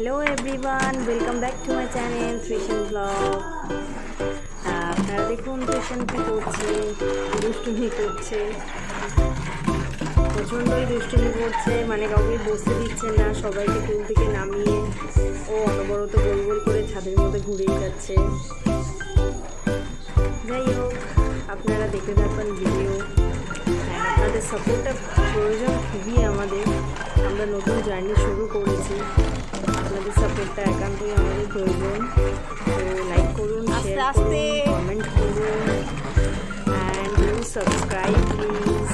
Hello everyone welcome back to my channel Trishan blog আপনারা দেখুন ত্রিশন কী করছে, দুষ্টুমি করছে। প্রচণ্ডই দুষ্টুমি করছে মানে কাউকে বসতে দিচ্ছে না, সবাইকে টুল থেকে নামিয়ে ও অনবরত গোল গোল করে ছাদের মধ্যে ঘুরেই যাচ্ছে। যাই হোক, আপনারা দেখে থাকুন ভিডিও। হ্যাঁ আপনাদের সাপোর্টটা প্রয়োজন খুবই আমাদের। আমরা নতুন জার্নি শুরু করেছি। আপনাদের সাপোর্টটা একান্তই আমাদের প্রয়োজন তো লাইক করুন শেয়ার করুন কমেন্ট করুন অ্যান্ড ডু সাবস্ক্রাইব প্লিজ